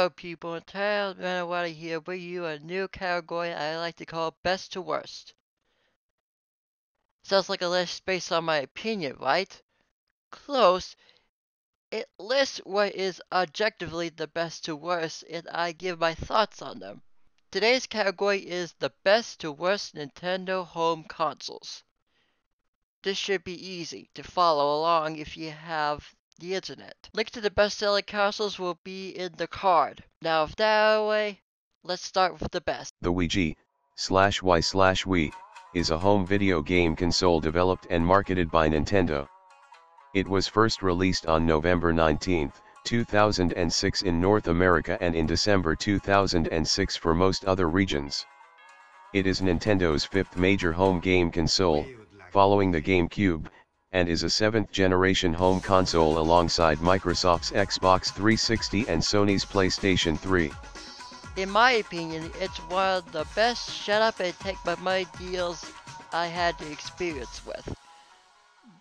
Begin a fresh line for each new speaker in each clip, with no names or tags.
Hello, people. Nintendo Meta Runner here bring you a new category I like to call Best to Worst. Sounds like a list based on my opinion, right? Close. It lists what is objectively the best to worst, and I give my thoughts on them. Today's category is the best to worst Nintendo home consoles. This should be easy to follow along if you have the internet. Link to the best selling consoles will be in the card. Now, if that way, let's start with the best.
The G, slash Y slash Wii, is a home video game console developed and marketed by Nintendo. It was first released on November 19, 2006 in North America and in December 2006 for most other regions. It is Nintendo's fifth major home game console, following the GameCube, and is a seventh generation home console alongside Microsoft's Xbox 360 and Sony's PlayStation 3.
In my opinion, it's one of the best shut up and take my money deals I had the experience with.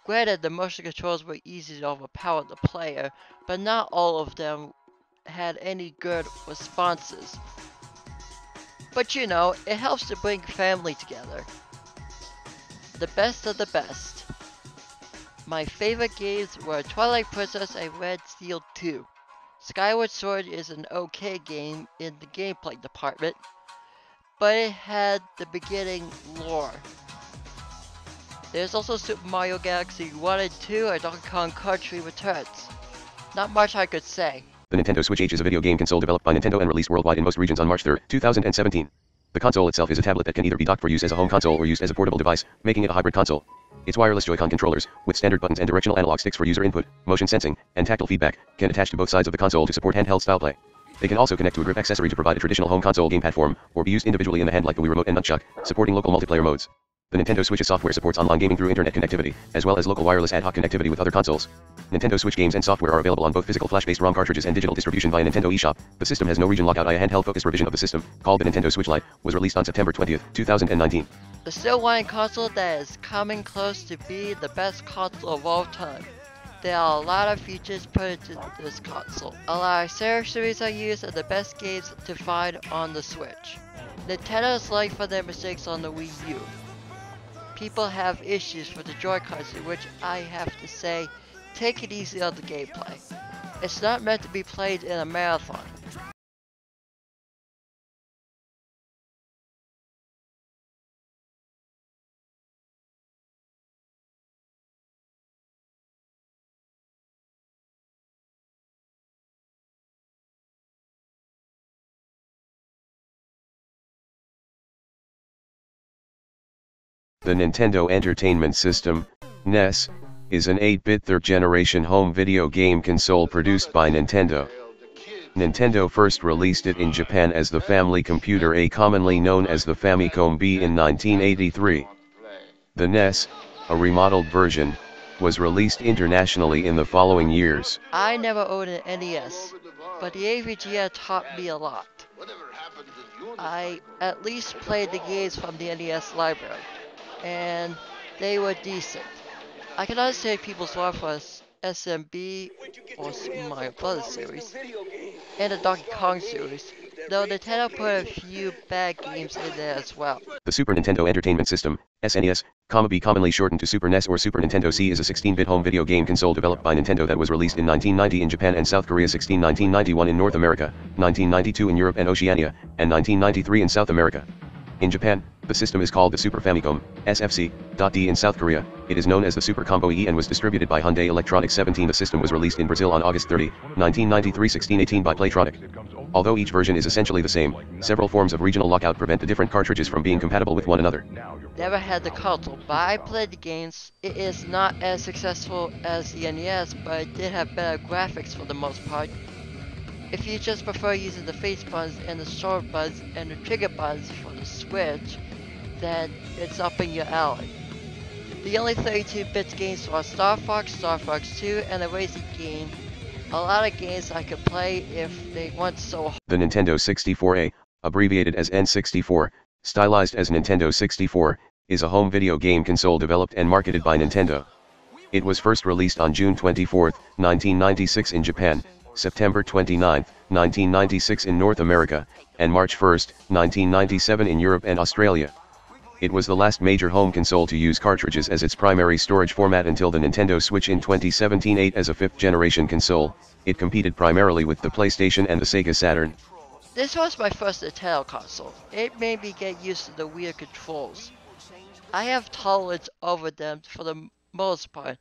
Granted, the motion controls were easy to overpower the player, but not all of them had any good responses. But you know, it helps to bring family together. The best of the best. My favorite games were Twilight Princess and Red Steel 2. Skyward Sword is an okay game in the gameplay department, but it had the beginning lore there's also Super Mario Galaxy 1 and 2 and Donkey Kong Country Returns. Not much I could say.
The Nintendo Switch H is a video game console developed by Nintendo and released worldwide in most regions on March 3, 2017. The console itself is a tablet that can either be docked for use as a home console or used as a portable device, making it a hybrid console. Its wireless Joy-Con controllers, with standard buttons and directional analog sticks for user input, motion sensing, and tactile feedback, can attach to both sides of the console to support handheld style play. They can also connect to a grip accessory to provide a traditional home console gamepad form, or be used individually in the hand like the Wii Remote and Nunchuk, supporting local multiplayer modes. The Nintendo Switch's software supports online gaming through internet connectivity, as well as local wireless ad hoc connectivity with other consoles. Nintendo Switch games and software are available on both physical flash-based ROM cartridges and digital distribution via Nintendo eShop. The system has no region lockout. A handheld-focused revision of the system, called the Nintendo Switch Lite, was released on September 20, 2019.
The still one console that is coming close to be the best console of all time. There are a lot of features put into this console. A lot of accessories are used and the best games to find on the Switch. Nintendo is like for their mistakes on the Wii U people have issues with the Joy-Cons, in which I have to say, take it easy on the gameplay. It's not meant to be played in a marathon.
The Nintendo Entertainment System, NES, is an 8-bit third-generation home video game console produced by Nintendo. Nintendo first released it in Japan as the Family Computer A commonly known as the Famicom B in 1983. The NES, a remodeled version, was released internationally in the following years.
I never owned an NES, but the AVGN taught me a lot. I at least played the games from the NES library and they were decent. I cannot say people's love for SMB or Super Mario Bros. series and the Donkey Kong series, though Nintendo put a few bad games in there as well.
The Super Nintendo Entertainment System, SNES, B commonly shortened to Super NES or Super Nintendo C is a 16-bit home video game console developed by Nintendo that was released in 1990 in Japan and South Korea 16 1991 in North America, 1992 in Europe and Oceania, and 1993 in South America. In Japan, the system is called the Super Famicom, SFC.D in South Korea, it is known as the Super Combo E and was distributed by Hyundai Electronics 17. The system was released in Brazil on August 30, 1993 1618 by Playtronic. Although each version is essentially the same, several forms of regional lockout prevent the different cartridges from being compatible with one another.
Never had the console, but I played the games. It is not as successful as the NES, but it did have better graphics for the most part. If you just prefer using the face buttons and the shoulder buttons and the trigger buttons for the Switch, then it's up in your alley. The only 32-bit games are Star Fox, Star Fox 2, and a racing game. A lot of games I could play if they weren't so
The Nintendo 64A, abbreviated as N64, stylized as Nintendo 64, is a home video game console developed and marketed by Nintendo. It was first released on June 24, 1996 in Japan, September 29, 1996 in North America, and March 1, 1997 in Europe and Australia. It was the last major home console to use cartridges as its primary storage format until the Nintendo Switch in 2017-8 as a fifth-generation console, it competed primarily with the PlayStation and the Sega Saturn.
This was my first Nintendo console. It made me get used to the weird controls. I have tolerance over them for the most part.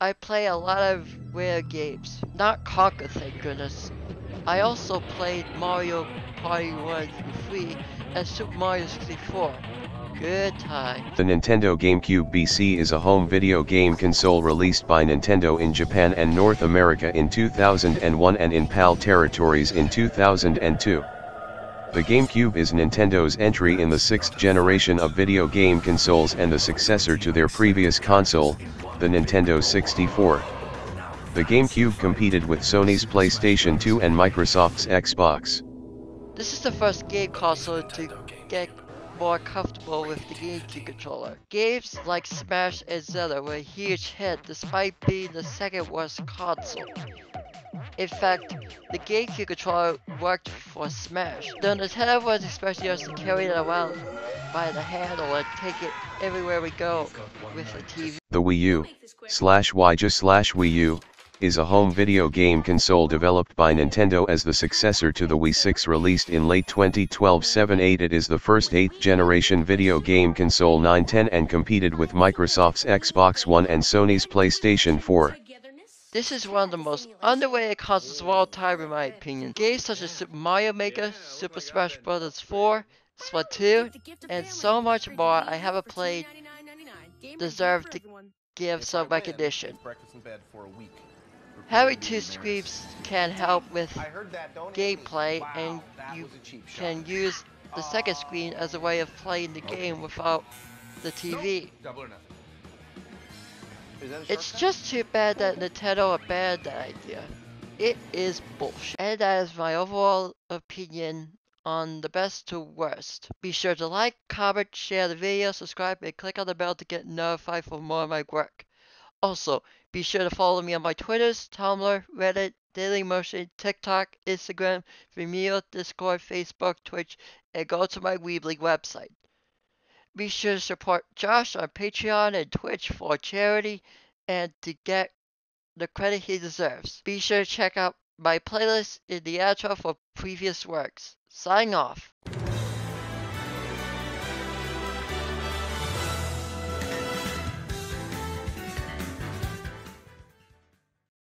I play a lot of weird games. Not Conker, thank goodness. I also played Mario Party 1 through 3 and Super Mario 64. Good time.
The Nintendo GameCube BC is a home video game console released by Nintendo in Japan and North America in 2001 and in PAL territories in 2002. The GameCube is Nintendo's entry in the sixth generation of video game consoles and the successor to their previous console, the Nintendo 64. The GameCube competed with Sony's PlayStation 2 and Microsoft's Xbox.
This is the first game console to get more comfortable with the GameCube controller. Games like Smash and Zelda were a huge hit despite being the second worst console. In fact, the GameCube controller worked for Smash. The Nintendo was expecting us to carry it around by the handle and take it everywhere we go with the TV.
The Wii U, slash Wii slash Wii U, is a home video game console developed by Nintendo as the successor to the Wii 6 released in late 2012 7-8 It is the first 8th generation video game console 910 and competed with Microsoft's Xbox One and Sony's PlayStation 4.
This is one of the most underrated consoles of all time in my opinion. Games such as Super Mario Maker, Super Smash Bros. 4, Splatoon, and so much more I haven't played deserve to give some recognition. Having two screens can help with gameplay and you can use the second screen as a way of playing the game without the TV. It's just too bad that Nintendo abandoned that idea. It is bullshit. And that is my overall opinion on the best to worst. Be sure to like, comment, share the video, subscribe, and click on the bell to get notified for more of my work. Also, be sure to follow me on my Twitters, Tumblr, Reddit, Dailymotion, TikTok, Instagram, Vimeo, Discord, Facebook, Twitch, and go to my Weebly website. Be sure to support Josh on Patreon and Twitch for charity and to get the credit he deserves. Be sure to check out my playlist in the outro for previous works. Signing off.